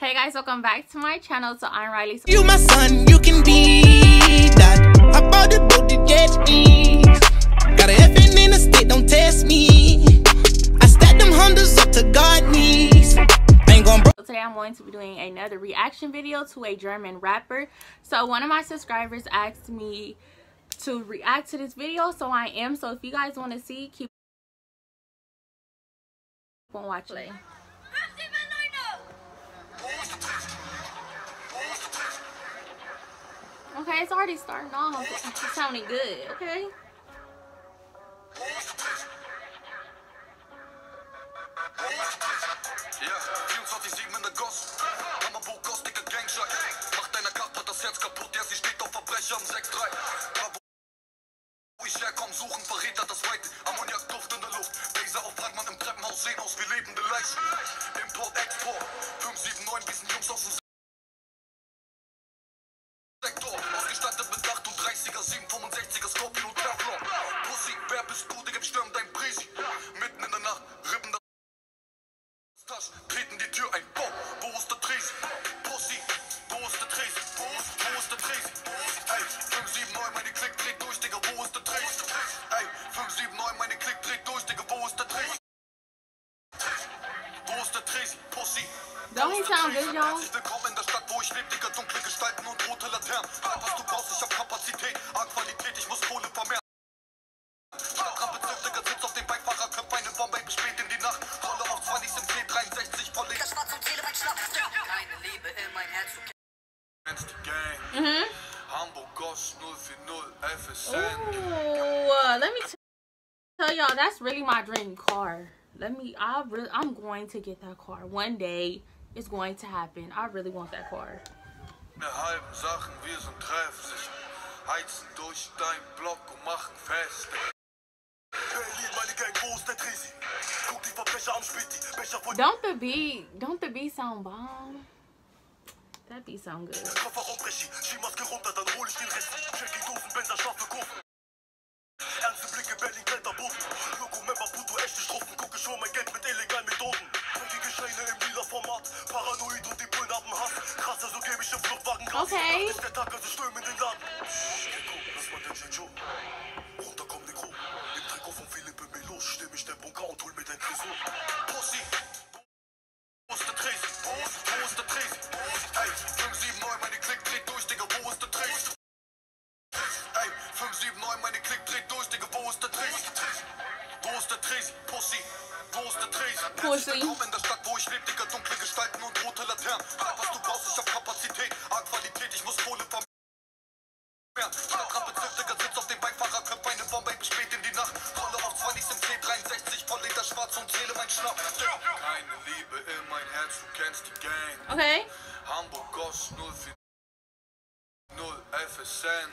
Hey guys, welcome back to my channel. So I'm Riley. So You my son, you can be that. I bought the boat to get me. Got FN in the state, don't test me. I stack them Hondas up to God knees. Bro- today I'm going to be doing another reaction video to a German rapper. So one of my subscribers asked me to react to this video, so I am. So if you guys want to see, keep on watching. It's already starting off. It's sounding good, okay? Herz, du kennst die Gang. Mhm. Hamburg, Gosch, 040, FSN. Ooh, uh, let me tell y'all that's really my dream car. Let me. I really. I'm going to get that car one day. It's going to happen. I really want that car. Ne halben Sachen, wir sind treffsicher. Heizen durch dein Block und machen fest. Berlin, meine Gang, wo ist der Tresi? Guck die Verbrecher am Späti. Becher voll Don't the beat. Don't the beat sound bomb? That beat sound good. Paranoid und die Bullen haben Hass. Krasser, so gebe ich im Flugwagen Gas. Okay. Ist der Tag, also stürmen in den Laden. Psst, Gecko, lass mal den J. Joe. Runter kommt Negro. Im Trikot von Philippe Melo Stimm ich den Bunker und hol mir den Tresor. Pussy. Wo ist der Trace? Wo ist, wo ist der Trace? Ey, 579, meine Klick dreht durch, Digga, wo ist der Trace? Ey, 579, meine Klick dreht durch, Digga, wo ist der Trace? Wo ist der Trace? Pussy wo ist der Tresen? Pussy. Herzlich willkommen in der Stadt, wo ich lebe, Digga, dunkle Gestalten und rote Laternen. Bleib, was du brauchst, ich hab Kapazität, A-Qualität, ich muss Kohle vermehren. Stadtrandbezirk, Digga, sitzt auf dem Beifahrer, köpft eine Bombe, bis spät in die Nacht. Rolle auf 20 im C63, voll Leder schwarz und zähle mein Schnapp. Keine Liebe in mein Herz, du kennst die Gang. Okay. Hamburg, Gosch, 040, 0 FSN.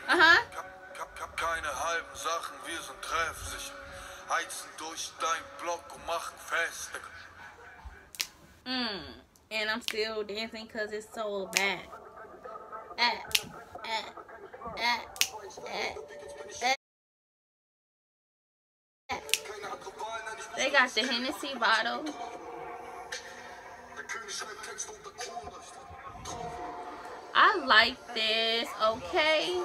Kap, kap, kap, keine halben Sachen, wir sind treffsicher. Heizen durch dein Block und machen fest, Digga. Mm. And I'm still dancing because it's so bad. Ah, ah, ah. They got the Hennessy bottle. I like this, okay?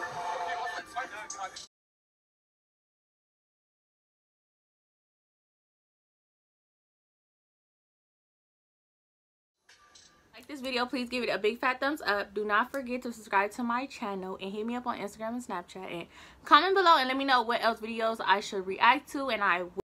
Like this video, please give it a big fat thumbs up. Do not forget to subscribe to my channel and hit me up on Instagram and Snapchat. And comment below and let me know what else videos I should react to and I will.